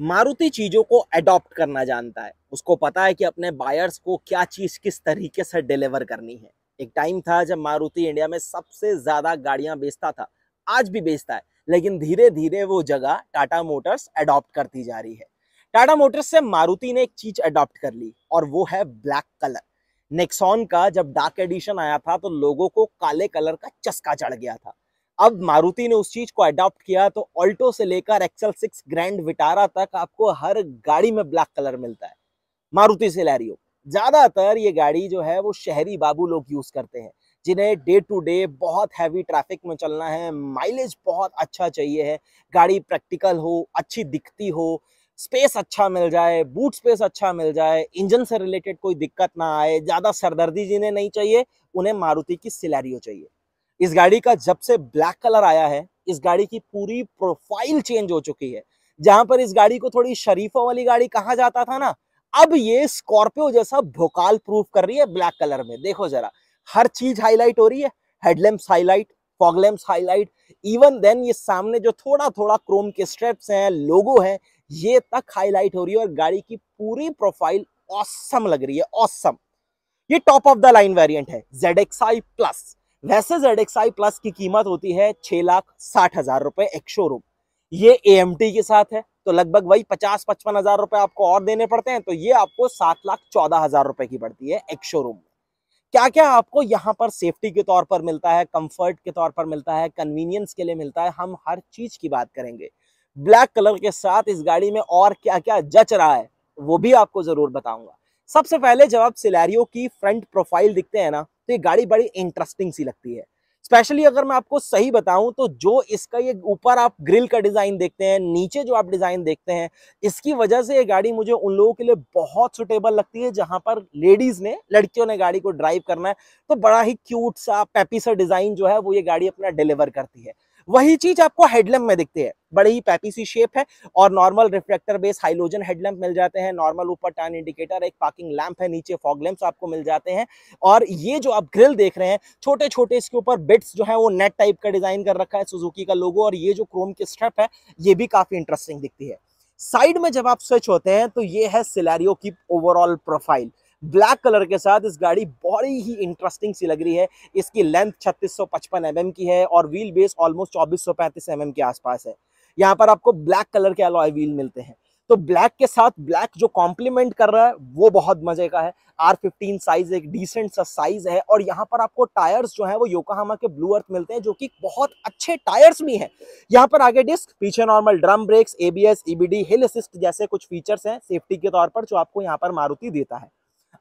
मारुति चीज़ों को एडॉप्ट करना जानता है। उसको पता है कि अपने बायर्स को क्या चीज़ किस तरीके से डिलीवर करनी है। एक टाइम था जब मारुति इंडिया में सबसे ज़्यादा गाड़ियाँ बेचता था। आज भी बेचता है, लेकिन धीरे धीरे वो जगह टाटा मोटर्स अडॉप्ट करती जा रही है। टाटा मोटर्स से मारुति ने एक चीज़ अडॉप्ट कर ली, और वो है ब्लैक कलर नेक्सॉन का जब डार्क एडिशन आया था तो लोगों को काले कलर का चस्का चढ़ गया था। अब मारुति ने उस चीज़ को अडॉप्ट किया तो ऑल्टो से लेकर एक्सल सिक्स ग्रैंड विटारा तक आपको हर गाड़ी में ब्लैक कलर मिलता है। मारुति सिलेरियो। ज़्यादातर ये गाड़ी जो है, वो शहरी बाबू लोग यूज़ करते हैं, जिन्हें डे टू डे बहुत हैवी ट्रैफ़िक में चलना है माइलेज बहुत अच्छा चाहिए है, गाड़ी प्रैक्टिकल हो, अच्छी दिखती हो स्पेस अच्छा मिल जाए बूट स्पेस अच्छा मिल जाए इंजन से रिलेटेड कोई दिक्कत ना आए, ज़्यादा सरदर्दी जिन्हें नहीं चाहिए, उन्हें मारुति की सिलेरियो चाहिए। इस गाड़ी का जब से ब्लैक कलर आया है, इस गाड़ी की पूरी प्रोफ़ाइल चेंज हो चुकी है। जहाँ पर इस गाड़ी को थोड़ी शरीफों वाली गाड़ी कहा जाता था ना, अब ये स्कॉर्पियो जैसा भोकाल प्रूफ कर रही है ब्लैक कलर में। देखो जरा, हर चीज़ हाईलाइट हो रही है, headlamps highlight, foglamps highlight, even then ये सामने जो थोड़ा थोड़ा क्रोम के स्ट्रेप्स हैं, लोगो है, ये तक हाईलाइट हो रही है और गाड़ी की पूरी प्रोफ़ाइल ऑसम लग रही है ऑसम ये top of the line variant है ZXi प्लस वैसे ZXi प्लस की कीमत होती है छह लाख साठ हज़ार रुपए एक शोरूम ये ए के साथ है तो लगभग वही पचास पचपन हज़ार रुपए आपको और देने पड़ते हैं तो ये आपको सात लाख चौदह हज़ार रुपए की पड़ती है एक शोरूम में। क्या क्या आपको यहाँ पर सेफ्टी के तौर पर मिलता है कंफर्ट के तौर पर मिलता है कन्वीनियंस के लिए मिलता है, हम हर चीज़ की बात करेंगे। ब्लैक कलर के साथ इस गाड़ी में और क्या क्या जच रहा है, वो भी आपको ज़रूर बताऊँगा। सबसे पहले जब आप सिलेरियो की फ्रंट प्रोफ़ाइल दिखते हैं ना तो ये गाड़ी बड़ी इंटरेस्टिंग सी लगती है। स्पेशली अगर मैं आपको सही बताऊँ तो जो इसका ये ऊपर आप ग्रिल का डिज़ाइन देखते हैं, नीचे जो आप डिज़ाइन देखते हैं, इसकी वजह से ये गाड़ी मुझे उन लोगों के लिए बहुत सुटेबल लगती है, जहाँ पर लेडीज़ ने, लड़कियों ने गाड़ी को ड्राइव करना है। तो बड़ा ही क्यूट सा पेपी सा डिज़ाइन जो है, वो ये गाड़ी अपना डिलीवर करती है। वही चीज़ आपको हेडलैम्प में दिखती है। बड़ी ही पैपी सी शेप है और normal reflector base halogen headlamp मिल जाते हैं। नॉर्मल ऊपर टर्न इंडिकेटर, एक पार्किंग लैंप है, नीचे फॉग लैंप्स आपको मिल जाते हैं। और ये जो आप ग्रिल देख रहे हैं छोटे छोटे इसके ऊपर बिट्स जो है, वो नेट टाइप का डिज़ाइन कर रखा है सुजुकी का लोगो और ये जो क्रोम की स्ट्रेप है, ये भी काफ़ी इंटरेस्टिंग दिखती है। साइड में जब आप स्विच होते हैं तो ये है सिलेरियो की ओवरऑल प्रोफ़ाइल। ब्लैक कलर के साथ इस गाड़ी बड़ी ही इंटरेस्टिंग सी लग रही है। इसकी लेंथ 3655 mm की है और व्हील बेस ऑलमोस्ट 2435 mm के आसपास है। यहाँ पर आपको ब्लैक कलर के अलॉय व्हील मिलते हैं। तो ब्लैक के साथ ब्लैक जो कॉम्प्लीमेंट कर रहा है, वो बहुत मज़े का है। आर फिफ्टीन साइज़ एक डिसेंट सा साइज़ है और यहाँ पर आपको टायर्स जो है, वो योकाहामा के ब्लू अर्थ मिलते हैं, जो कि बहुत अच्छे टायर्स भी हैं। यहाँ पर आगे डिस्क पीछे normal drum brakes ABS EBD hill assist जैसे कुछ फीचर्स हैं सेफ्टी के तौर पर, जो आपको यहाँ पर मारुति देता है।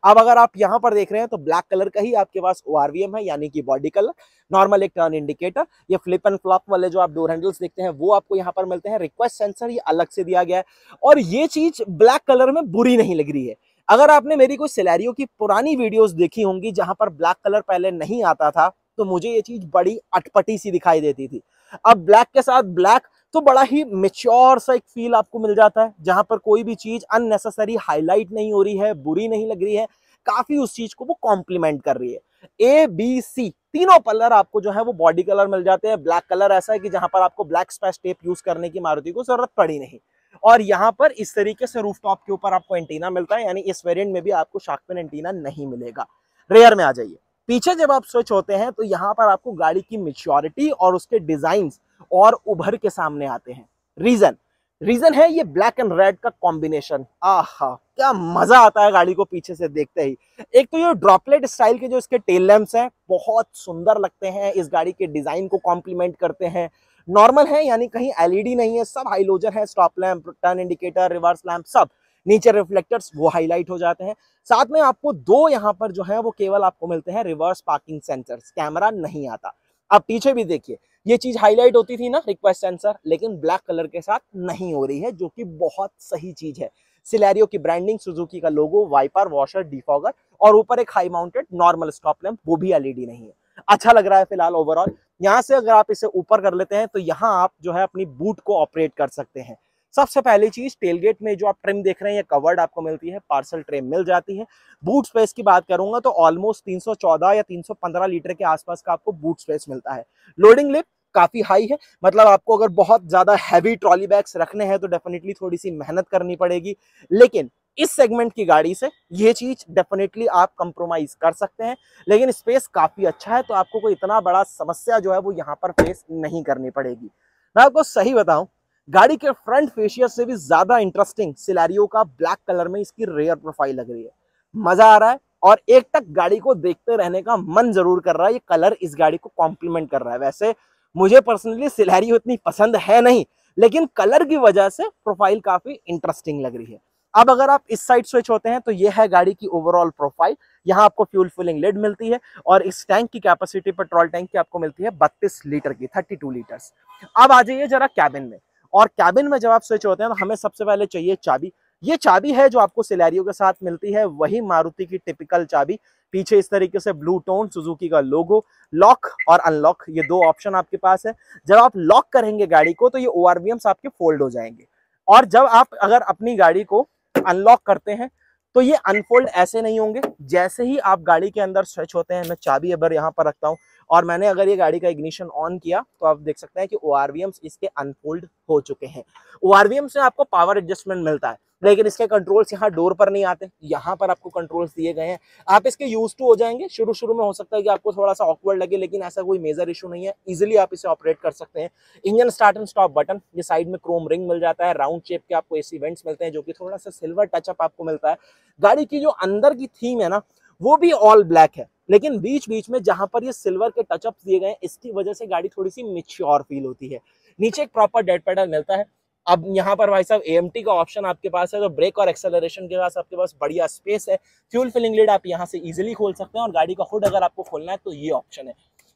अब अगर आप यहाँ पर देख रहे हैं तो ब्लैक कलर का ही आपके पास ओआरवीएम है, यानी कि बॉडी कलर, नॉर्मल एक टर्न इंडिकेटर। ये फ्लिप एंड फ्लॉप वाले जो आप डोर हैंडल्स देखते हैं, वो आपको यहाँ पर मिलते हैं। रिक्वेस्ट सेंसर ये अलग से दिया गया है। और ये चीज़ ब्लैक कलर में बुरी नहीं लग रही है। अगर आपने मेरी कोई सिलेरियो की पुरानी वीडियोस देखी होंगी, जहाँ पर ब्लैक कलर पहले नहीं आता था तो मुझे ये चीज़ बड़ी अटपटी सी दिखाई देती थी। अब ब्लैक के साथ ब्लैक तो बड़ा ही मेच्योर सा एक फील आपको मिल जाता है, जहाँ पर कोई भी चीज़ अननेसेसरी हाईलाइट नहीं हो रही है, बुरी नहीं लग रही है, काफ़ी उस चीज़ को वो कॉम्प्लीमेंट कर रही है। ए बी सी तीनों कलर आपको जो है वो बॉडी कलर मिल जाते हैं। ब्लैक कलर ऐसा है कि जहाँ पर आपको ब्लैक स्पेस टेप यूज़ करने की मारुति को ज़रूरत पड़ी नहीं। और यहाँ पर इस तरीके से रूफटॉप के ऊपर आपको एंटीना मिलता है, यानी इस वेरिएंट में भी आपको शार्कपिन एंटीना नहीं मिलेगा। रेयर में आ जाइए। पीछे जब आप स्विच होते हैं तो यहाँ पर आपको गाड़ी की मेच्योरिटी और उसके डिज़ाइन और उभर के सामने आते हैं। रीजन रीजन है ये ब्लैक एंड रेड का कॉम्बिनेशन आहा, क्या मज़ा आता है गाड़ी को पीछे से देखते ही। एक तो ये ड्रॉपलेट स्टाइल के जो इसके टेल लैंप्स हैं, बहुत सुंदर लगते हैं। इस गाड़ी के डिज़ाइन को कॉम्प्लीमेंट करते हैं। नॉर्मल है, यानी कहीं एलईडी नहीं है, सब हाईलोजर है stop lamp turn indicator reverse lamp सब। नीचे रिफ्लेक्टर्स वो हाईलाइट हो जाते हैं। साथ में आपको दो यहाँ पर जो है, वो केवल आपको मिलते हैं रिवर्स पार्किंग सेंसर्स कैमरा नहीं आता। अब पीछे भी देखिए, ये चीज़ हाईलाइट होती थी ना रिक्वेस्ट सेंसर लेकिन ब्लैक कलर के साथ नहीं हो रही है, जो कि बहुत सही चीज़ है। सिलेरियो की ब्रांडिंग सुजुकी का लोगो वाइपर वॉशर डिफॉगर और ऊपर एक high mounted normal stop lamp वो भी एलईडी नहीं है। अच्छा लग रहा है फ़िलहाल ओवरऑल यहाँ से अगर आप इसे ऊपर कर लेते हैं तो यहाँ आप जो है अपनी बूट को ऑपरेट कर सकते हैं। सबसे पहली चीज़ टेलगेट में जो आप ट्रिम देख रहे हैं, ये कवर्ड आपको मिलती है पार्सल ट्रे मिल जाती है। बूट स्पेस की बात करूँगा तो ऑलमोस्ट 314 या 315 लीटर के आसपास का आपको बूट स्पेस मिलता है। लोडिंग लिप काफ़ी हाई है मतलब आपको अगर बहुत ज़्यादा हैवी ट्रॉली बैग्स रखने हैं तो डेफिनेटली थोड़ी सी मेहनत करनी पड़ेगी। लेकिन इस सेगमेंट की गाड़ी से ये चीज़ डेफिनेटली आप कंप्रोमाइज कर सकते हैं। लेकिन स्पेस काफ़ी अच्छा है तो आपको कोई इतना बड़ा समस्या जो है वो यहाँ पर फेस नहीं करनी पड़ेगी। मैं आपको सही बताऊँ गाड़ी के फ्रंट फेशियर से भी ज़्यादा इंटरेस्टिंग सिलेरियो का ब्लैक कलर में इसकी रेयर प्रोफ़ाइल लग रही है। मज़ा आ रहा है और एक तक गाड़ी को देखते रहने का मन ज़रूर कर रहा है। ये कलर इस गाड़ी को कॉम्प्लीमेंट कर रहा है। वैसे मुझे पर्सनली सिलेरियो इतनी पसंद है नहीं, लेकिन कलर की वजह से प्रोफ़ाइल काफ़ी इंटरेस्टिंग लग रही है। अब अगर आप इस साइड स्विच होते हैं तो ये है गाड़ी की ओवरऑल प्रोफ़ाइल यहाँ आपको फ्यूल फिलिंग लेड मिलती है और इस टैंक की कैपेसिटी पेट्रोल टैंक की आपको मिलती है बत्तीस लीटर की थर्टी टू लीटर्स अब आ जाइए जरा कैबिन में। और कैबिन में जब आप स्विच होते हैं तो हमें सबसे पहले चाहिए चाबी। ये चाबी है जो आपको सिलेरियो के साथ मिलती है, वही मारुति की टिपिकल चाबी। पीछे इस तरीके से ब्लू टोन सुजुकी का लोगो लॉक और अनलॉक ये दो ऑप्शन आपके पास है। जब आप लॉक करेंगे गाड़ी को तो ये ओ आपके फोल्ड हो जाएँगे। और जब आप अगर अपनी गाड़ी को अनलॉक करते हैं तो ये अनफोल्ड ऐसे नहीं होंगे। जैसे ही आप गाड़ी के अंदर स्विच होते हैं, मैं चाबी अबर यहाँ पर रखता हूँ और मैंने अगर ये गाड़ी का इग्निशन ऑन किया तो आप देख सकते हैं कि ओ इसके अनफोल्ड हो चुके हैं। ओआरवीएम से आपको पावर एडजस्टमेंट मिलता है। लेकिन इसके कंट्रोल्स यहाँ डोर पर नहीं आते, यहाँ पर आपको कंट्रोल्स दिए गए हैं। आप इसके यूज़ टू हो जाएँगे शुरू शुरू में हो सकता है कि आपको थोड़ा सा ऑकवर्ड लगे, लेकिन ऐसा कोई मेजर इशू नहीं है। इजिली आप इसे ऑपरेट कर सकते हैं। Engine start and stop button ये साइड में क्रोम रिंग मिल जाता है राउंड शेप के आपको एसी वेंट्स मिलते हैं जो कि थोड़ा सा सिल्वर टचअप आपको मिलता है। गाड़ी की जो अंदर की थीम है ना, वो भी ऑल ब्लैक है। लेकिन बीच बीच में जहाँ पर ये सिल्वर के टचअप दिए गए इसकी वजह से गाड़ी थोड़ी सी मिच्योर फील होती है। नीचे एक प्रॉपर डेड पेडल मिलता है। अब यहाँ पर भाई साहब एएमटी का ऑप्शन आपके पास है तो ब्रेक और एक्सेलरेशन के पास आपके पास बढ़िया स्पेस है। फ्यूल फिलिंग लिड आप यहाँ से इजिली खोल सकते हैं और गाड़ी का हुड अगर आपको खोलना है तो ये ऑप्शन है।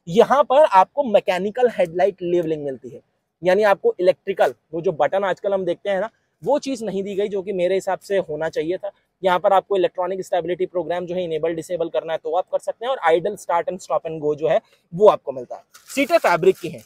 यहाँ पर आपको मैकेनिकल हेडलाइट लेवलिंग मिलती है। यानी आपको इलेक्ट्रिकल वो जो बटन आजकल हम देखते हैं ना, वो चीज़ नहीं दी गई जो कि मेरे हिसाब से होना चाहिए था। यहाँ पर आपको इलेक्ट्रॉनिक स्टेबिलिटी प्रोग्राम जो है इनेबल डिसेबल करना है तो आप कर सकते हैं और idle start and stop and go जो है, वो आपको मिलता है। सीटें फैब्रिक की हैं।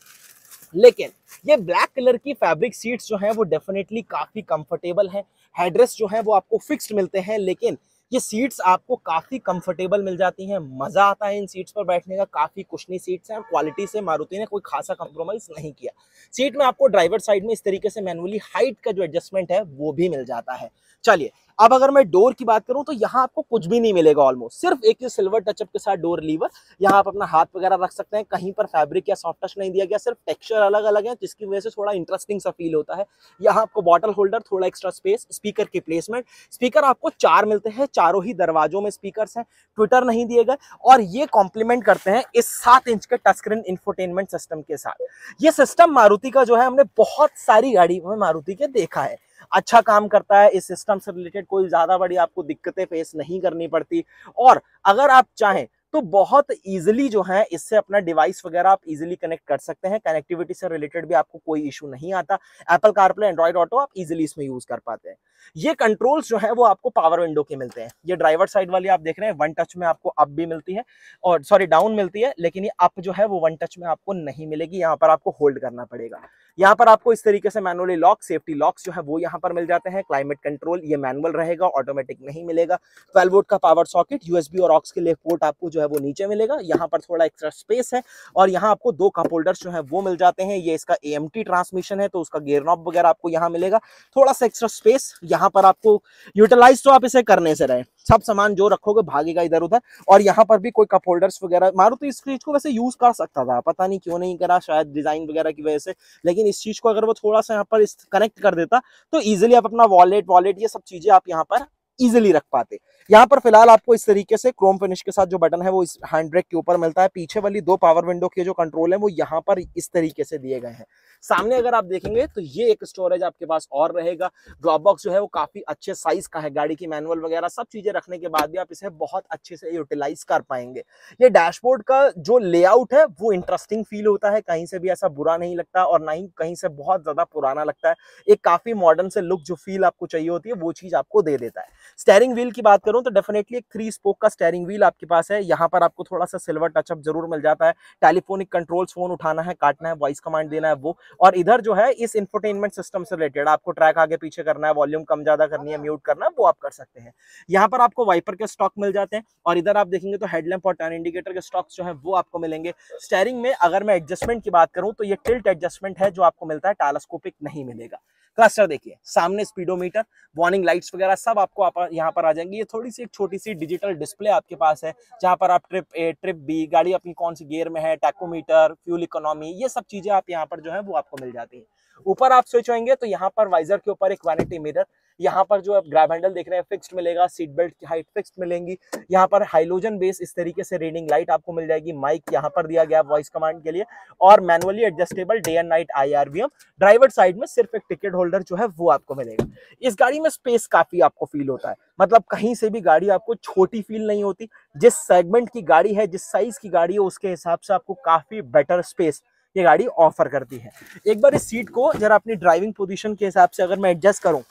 लेकिन ये ब्लैक कलर की फैब्रिक सीट्स जो हैं, वो डेफिनेटली काफ़ी कंफर्टेबल हैं। हेडरेस्ट जो है, वो आपको फिक्स्ड मिलते हैं, लेकिन ये सीट्स आपको काफ़ी कंफर्टेबल मिल जाती हैं। मज़ा आता है इन सीट्स पर बैठने का, काफ़ी कुशनी सीट्स हैं और क्वालिटी से मारुति ने कोई खासा कंप्रोमाइज़ नहीं किया। सीट में आपको ड्राइवर साइड में इस तरीके से मैनुअली हाइट का जो एडजस्टमेंट है, वो भी मिल जाता है। चलिए अब अगर मैं डोर की बात करूँ तो यहाँ आपको कुछ भी नहीं मिलेगा ऑलमोस्ट सिर्फ़ एक सिल्वर टचअप के साथ डोर लीवर यहाँ आप अपना हाथ वगैरह रख सकते हैं, कहीं पर फैब्रिक या सॉफ्ट टच नहीं दिया गया, सिर्फ़ टेक्सचर अलग अलग है, जिसकी वजह से थोड़ा इंटरेस्टिंग सा फील होता है। यहाँ आपको बॉटल होल्डर थोड़ा एक्स्ट्रा स्पेस स्पीकर की प्लेसमेंट स्पीकर आपको चार मिलते हैं, चारों ही दरवाजों में स्पीकर हैं ट्विटर नहीं दिए गए। और ये कॉम्प्लीमेंट करते हैं इस सात इंच के टच स्क्रीन इंफोटेनमेंट सिस्टम के साथ। ये सिस्टम मारुति का जो है, हमने बहुत सारी गाड़ी में मारुति के देखा है। अच्छा काम करता है, इस सिस्टम से रिलेटेड कोई ज़्यादा बड़ी आपको दिक्कतें फेस नहीं करनी पड़ती। और अगर आप चाहें तो बहुत इजीली जो है, इससे अपना डिवाइस वगैरह आप इजीली कनेक्ट कर सकते हैं। कनेक्टिविटी से रिलेटेड भी आपको कोई इशू नहीं आता। एप्पल कारप्ले एंड्रॉइड ऑटो आप इजीली इसमें यूज़ कर पाते हैं। ये कंट्रोल्स जो है, वो आपको पावर विंडो के मिलते हैं। ये ड्राइवर साइड वाली आप देख रहे हैं वन टच में आपको अप भी मिलती है और सॉरी डाउन मिलती है, लेकिन ये अप जो है, वो वन टच में आपको नहीं मिलेगी। यहाँ पर आपको होल्ड करना पड़ेगा। यहाँ पर आपको इस तरीके से मैनुअली लॉक सेफ्टी लॉक्स जो है वो यहाँ पर मिल जाते हैं। क्लाइमेट कंट्रोल ये मैनुअल रहेगा ऑटोमेटिक नहीं मिलेगा। ट्वेल्व वोट का पावर सॉकेट यूएसबी और ऑक्स के लिए पोर्ट आपको जो है वो नीचे मिलेगा। यहाँ पर थोड़ा एक्स्ट्रा स्पेस है और यहाँ आपको दो कप होल्डर्स जो है वो मिल जाते हैं। ये इसका एएमटी ट्रांसमिशन है तो उसका गेयर नॉब वगैरह आपको यहाँ मिलेगा। थोड़ा सा एक्स्ट्रा स्पेस यहाँ पर आपको यूटिलाइज तो आप इसे करने से रहे। सब सामान जो रखोगे भागेगा इधर उधर। और यहाँ पर भी कोई कप होल्डर्स वगैरह, मारो तो इस चीज़ को वैसे यूज़ कर सकता था। पता नहीं क्यों नहीं करा, शायद डिज़ाइन वगैरह की वजह से। लेकिन इस चीज़ को अगर वो थोड़ा सा यहाँ पर कनेक्ट कर देता तो इजिली आप अपना वॉलेट वॉलेट ये सब चीज़ें आप यहाँ पर इजिली रख पाते। यहाँ पर फ़िलहाल आपको इस तरीके से क्रोम फिनिश के साथ जो बटन है, वो इस हैंड ब्रेक के ऊपर मिलता है। पीछे वाली दो पावर विंडो के जो कंट्रोल है, वो यहाँ पर इस तरीके से दिए गए हैं। सामने अगर आप देखेंगे तो ये एक स्टोरेज आपके पास और रहेगा। ग्लॉब बॉक्स जो है, वो काफ़ी अच्छे साइज़ का है। गाड़ी की मैनुअल वगैरह सब चीज़ें रखने के बाद भी आप इसे बहुत अच्छे से यूटिलाइज कर पाएँगे। ये डैशबोर्ड का जो लेआउट है, वो इंटरेस्टिंग फील होता है। कहीं से भी ऐसा बुरा नहीं लगता और ना ही कहीं से बहुत ज़्यादा पुराना लगता है। एक काफ़ी मॉडर्न से लुक जो फील आपको चाहिए होती है, वो चीज़ आपको दे देता है। स्टेयरिंग व्हील की बात करूँ तो डेफिनेटली थ्री स्पोक का स्टेयरिंग व्हील आपके पास है। यहाँ पर आपको थोड़ा सा सिल्वर टचअप ज़रूर मिल जाता है। टेलीफोनिक कंट्रोल्स फ़ोन उठाना है, काटना है वॉइस कमांड देना है, वो। और इधर जो है, इस इंफोटेनमेंट सिस्टम से रिलेटेड आपको ट्रैक आगे पीछे करना है वॉल्यूम कम ज़्यादा करनी है म्यूट करना है, वो आप कर सकते हैं। यहाँ पर आपको वाइपर के स्टॉक मिल जाते हैं। और इधर आप देखेंगे तो हेडलैम्प और टर्न इंडिकेटर के स्टॉक्स जो है, वो आपको मिलेंगे। स्टेयरिंग में अगर मैं एडजस्टमेंट की बात करूँ तो ये टिल्ट एडजस्टमेंट है, जो आपको मिलता है टेलीस्कोपिक नहीं मिलेगा। क्लस्टर देखिए, सामने स्पीडोमीटर वार्निंग लाइट्स वगैरह सब आपको आप, यहाँ पर आ जाएँगे। ये थोड़ी सी एक छोटी सी डिजिटल डिस्प्ले आपके पास है, जहाँ पर आप ट्रिप ए ट्रिप बी गाड़ी अपनी कौन सी गियर में है टैकोमीटर फ्यूल इकोनॉमी ये सब चीज़ें आप यहाँ पर जो है वो आपको मिल जाती है। ऊपर आप स्विच होंगे तो यहाँ पर वाइजर के ऊपर एक वैनिटी मिरर यहाँ पर जो आप ग्रैब हैंडल देख रहे हैं फिक्स्ड मिलेगा सीट बेल्ट की हाइट फिक्स्ड मिलेंगी। यहाँ पर हाइलोजन बेस इस तरीके से रीडिंग लाइट आपको मिल जाएगी माइक यहाँ पर दिया गया वॉइस कमांड के लिए, और manually adjustable day and night IRVM driver side में सिर्फ़ एक टिकट होल्डर जो है वो आपको मिलेगा। इस गाड़ी में स्पेस काफ़ी आपको फील होता है। मतलब कहीं से भी गाड़ी आपको छोटी फील नहीं होती। जिस सेगमेंट की गाड़ी है, जिस साइज़ की गाड़ी है, उसके हिसाब से आपको काफ़ी बेटर स्पेस ये गाड़ी ऑफ़र करती है। एक बार इस सीट को जरा अपनी ड्राइविंग पोजीशन के हिसाब से अगर मैं एडजस्ट करूँ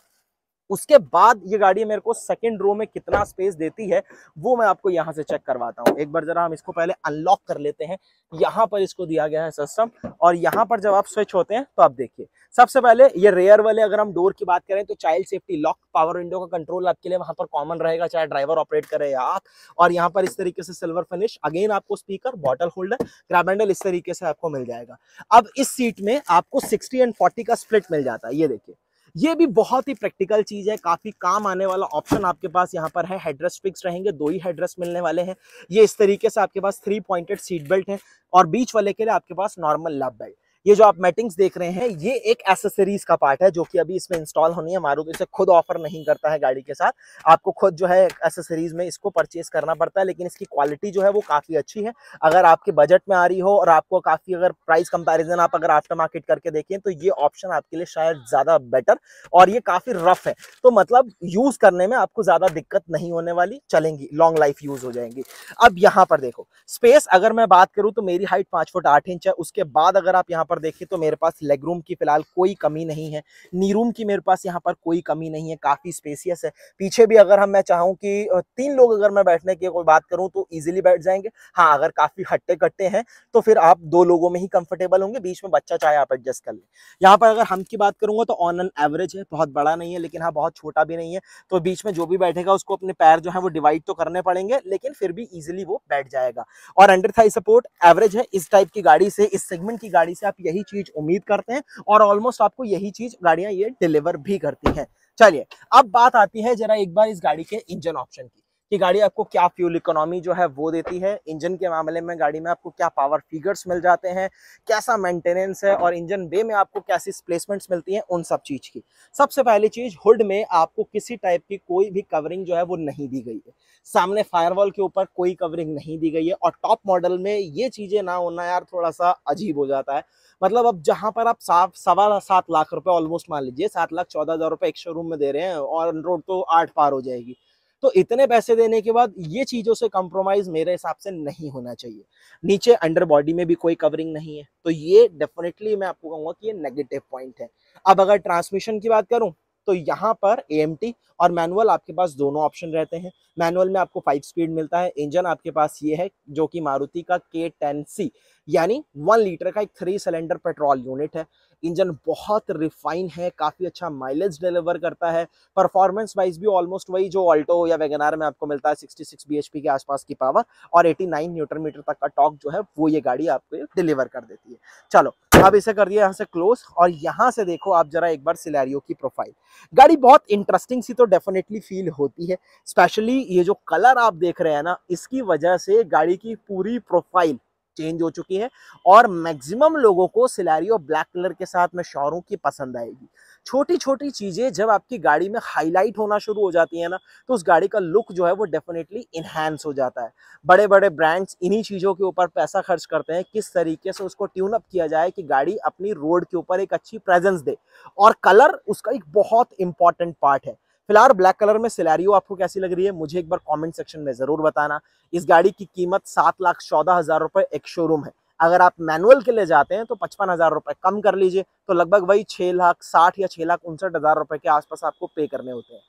उसके बाद ये गाड़ी मेरे को सेकंड रो में कितना स्पेस देती है, वो मैं आपको यहाँ से चेक करवाता हूँ। एक बार जरा हम इसको पहले अनलॉक कर लेते हैं। यहाँ पर इसको दिया गया है सिस्टम और यहाँ पर जब आप स्विच होते हैं तो आप देखिए। सबसे पहले ये रेयर वाले अगर हम डोर की बात करें तो child safety lock power window का कंट्रोल आपके लिए वहाँ पर कॉमन रहेगा, चाहे ड्राइवर ऑपरेट करे या आप। और यहाँ पर इस तरीके से सिल्वर फिनिश अगेन आपको speaker bottle holder grab handle इस तरीके से आपको मिल जाएगा। अब इस सीट में आपको सिक्सटी एंड फोर्टी का स्प्लिट मिल जाता है। ये देखिए। ये भी बहुत ही प्रैक्टिकल चीज़ है। काफ़ी काम आने वाला ऑप्शन आपके पास यहाँ पर है। हेडरेस्ट फिक्स रहेंगे, दो ही हेडरेस्ट मिलने वाले हैं। ये इस तरीके से आपके पास थ्री पॉइंटेड सीट बेल्ट है और बीच वाले के लिए आपके पास नॉर्मल लव बेल्ट ये जो आप मेटिंग्स देख रहे हैं, ये एक एसेसरीज का पार्ट है, जो कि अभी इसमें इंस्टॉल होनी है। मारुति इसे खुद ऑफ़र नहीं करता है गाड़ी के साथ। आपको खुद जो है एसेसरीज में इसको परचेज करना पड़ता है, लेकिन इसकी क्वालिटी जो है वो काफ़ी अच्छी है। अगर आपके बजट में आ रही हो और आपको काफ़ी अगर प्राइस कंपेरिजन आप अगर आफ्टर मार्केट करके देखें तो ये ऑप्शन आपके लिए शायद ज़्यादा बेटर और ये काफ़ी रफ है। तो मतलब यूज़ करने में आपको ज़्यादा दिक्कत नहीं होने वाली, चलेंगी लॉन्ग लाइफ यूज़ हो जाएँगी। अब यहाँ पर देखो स्पेस अगर मैं बात करूँ तो मेरी हाइट पाँच फुट आठ इंच है। उसके बाद अगर आप यहाँ पर देखें तो मेरे पास लेग रूम की फ़िलहाल कोई कमी नहीं है। नी रूम की मेरे पास यहाँ पर कोई कमी नहीं है, काफ़ी स्पेसियस है। पीछे भी अगर हम, मैं चाहूँ कि तीन लोग अगर मैं बैठने की कोई बात करूँ तो ईजिली बैठ जाएँगे। हाँ अगर काफ़ी हट्टे कट्टे हैं तो फिर आप दो लोगों में ही कंफर्टेबल होंगे, बीच में बच्चा चाहे आप एडजस्ट कर ले। यहाँ पर अगर हम की बात करूँगा तो ऑन एन एवरेज है, बहुत बड़ा नहीं है, लेकिन हाँ बहुत छोटा भी नहीं है। तो बीच में जो भी बैठेगा उसको अपने पैर जो है वो डिवाइड तो करने पड़ेंगे, लेकिन फिर भी इजिली वो बैठ जाएगा। और अंडर थाई सपोर्ट एवरेज है, इस टाइप की गाड़ी से, इस सेगमेंट की गाड़ी से आप यही चीज़ उम्मीद करते हैं और ऑलमोस्ट आपको यही चीज़ गाड़ियाँ ये डिलीवर भी करती हैं। चलिए, अब बात आती है जरा एक बार इस गाड़ी के इंजन ऑप्शन की, कि गाड़ी आपको क्या फ्यूल इकोनॉमी जो है वो देती है। इंजन के मामले में गाड़ी में आपको क्या पावर फिगर्स मिल जाते हैं, कैसा मेंटेनेंस है और इंजन बे में आपको कैसी प्लेसमेंट्स मिलती हैं, उन सब चीज़ की। सबसे पहली चीज़ हुड में आपको किसी टाइप की कोई भी कवरिंग जो है वो नहीं दी गई है। सामने फायरवॉल के ऊपर कोई कवरिंग नहीं दी गई है और टॉप मॉडल में ये चीज़ें ना होना यार थोड़ा सा अजीब हो जाता है। मतलब अब जहाँ पर आप साफ़, सवा सात लाख रुपए ऑलमोस्ट मान लीजिए, सात लाख चौदह हज़ार रुपए एक शोरूम में दे रहे हैं और रोड तो आठ पार हो जाएगी। तो इतने पैसे देने के बाद ये चीज़ों से कॉम्प्रोमाइज मेरे हिसाब से नहीं होना चाहिए। नीचे अंडर बॉडी में भी कोई कवरिंग नहीं है। तो ये डेफिनेटली मैं आपको कहूँगा कि ये नेगेटिव पॉइंट है। अब अगर ट्रांसमिशन की बात करूँ तो यहाँ पर एएमटी और मैनुअल आपके पास दोनों ऑप्शन रहते हैं। मैनुअल में आपको फाइव स्पीड मिलता है। इंजन आपके पास ये है, जो कि मारुति का के टेन सी यानी वन लीटर का एक थ्री सिलेंडर पेट्रोल यूनिट है। इंजन बहुत रिफाइन है, काफ़ी अच्छा माइलेज डिलीवर करता है। परफॉर्मेंस वाइज भी ऑलमोस्ट वही जो ऑल्टो या वेगनार में आपको मिलता है 66 bhp के आसपास की पावर और 89 न्यूटन मीटर तक का टॉक जो है, वो ये गाड़ी आपको डिलीवर कर देती है। चलो, अब इसे कर दिया यहाँ से क्लोज और यहाँ से देखो आप जरा एक बार सिलेरियो की प्रोफ़ाइल गाड़ी बहुत इंटरेस्टिंग सी तो डेफिनेटली फील होती है स्पेशली ये जो कलर आप देख रहे हैं ना, इसकी वजह से गाड़ी की पूरी प्रोफ़ाइल चेंज हो चुकी है और मैक्सिमम लोगों को सिलेरियो ब्लैक कलर के साथ में शौरों की पसंद आएगी। छोटी छोटी चीज़ें जब आपकी गाड़ी में हाईलाइट होना शुरू हो जाती है ना तो उस गाड़ी का लुक जो है वो डेफिनेटली इन्हांस हो जाता है। बड़े बड़े ब्रांड्स इन्हीं चीज़ों के ऊपर पैसा खर्च करते हैं किस तरीके से उसको ट्यून अप किया जाए कि गाड़ी अपनी रोड के ऊपर एक अच्छी प्रेजेंस दे। और कलर उसका एक बहुत इंपॉर्टेंट पार्ट है। फ़िलहाल ब्लैक कलर में सिलेरियो आपको कैसी लग रही है, मुझे एक बार कमेंट सेक्शन में ज़रूर बताना। इस गाड़ी की कीमत सात लाख चौदह हज़ार रुपए एक शोरूम है। अगर आप मैनुअल के लिए जाते हैं तो पचपन हज़ार रुपए कम कर लीजिए तो लगभग वही छह लाख साठ या छह लाख उनसठ हज़ार रुपए के आसपास आपको पे करने होते हैं।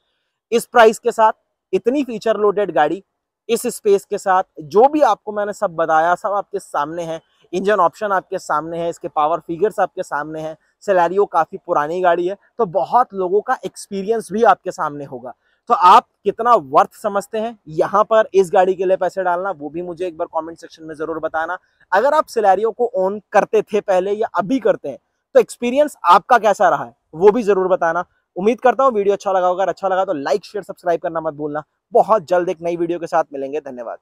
इस प्राइस के साथ इतनी फीचर लोडेड गाड़ी, इस स्पेस के साथ जो भी आपको मैंने सब बताया, सब आपके सामने है। इंजन ऑप्शन आपके सामने है, इसके पावर फिगर्स आपके सामने हैं। सेलेरियो काफ़ी पुरानी गाड़ी है तो बहुत लोगों का एक्सपीरियंस भी आपके सामने होगा। तो आप कितना वर्थ समझते हैं? यहाँ पर इस गाड़ी के लिए पैसे डालना, वो भी मुझे एक बार कमेंट सेक्शन में ज़रूर बताना। अगर आप सिलेरियो को ऑन करते थे पहले या अभी करते हैं तो एक्सपीरियंस आपका कैसा रहा है, वो भी ज़रूर बताना। उम्मीद करता हूँ वीडियो अच्छा लगा होगा। अच्छा लगा तो लाइक शेयर सब्सक्राइब करना मत भूलना। बहुत जल्द एक नई वीडियो के साथ मिलेंगे। धन्यवाद।